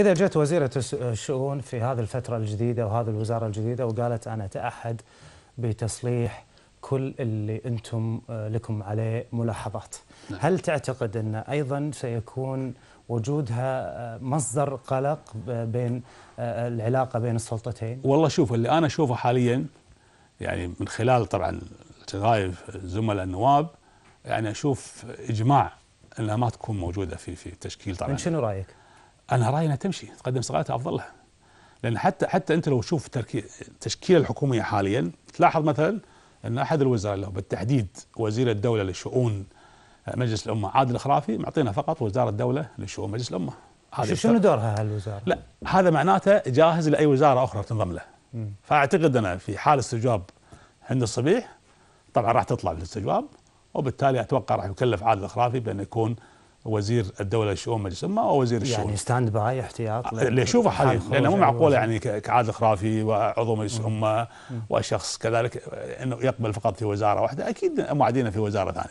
إذا جت وزيرة الشؤون في هذه الفترة الجديدة وهذه الوزارة الجديدة وقالت أنا أتأحد بتصليح كل اللي أنتم آه، لكم عليه ملاحظات نعم. هل تعتقد أن أيضا سيكون وجودها آه، مصدر قلق بين آه، العلاقة بين السلطتين والله شوف اللي أنا أشوفه حاليا يعني من خلال طبعا تغايف زملاء النواب يعني أشوف إجماع إنها ما تكون موجودة في في تشكيل طبعا من شنو رأيك؟ أنا رأيي إنها تمشي تقدم استقالتها افضل لها لأن حتى حتى أنت لو تشوف التشكيله الحكومية حاليا تلاحظ مثلا أن أحد الوزراء هو بالتحديد وزير الدولة لشؤون مجلس الأمة عادل الخرافي معطينا فقط وزارة الدولة لشؤون مجلس الأمة هذا شنو دورها هالوزارة؟ لا هذا معناته جاهز لأي وزارة أخرى تنضم له مم. فأعتقد أنا في حال استجواب هند الصبيح طبعا راح تطلع بالاستجواب وبالتالي أتوقع راح يكلف عادل الخرافي بانه يكون وزير الدولة لشؤون مجلس الامه أو وزير الشؤون يعني standby احتياط اللي اشوفه حاليا. حال لأنه مو معقوله وزير. يعني كعادل خرافي وعضو مجلس الأمة وشخص كذلك إنه يقبل فقط في وزارة واحدة. أكيد موعدين في وزارة ثانية.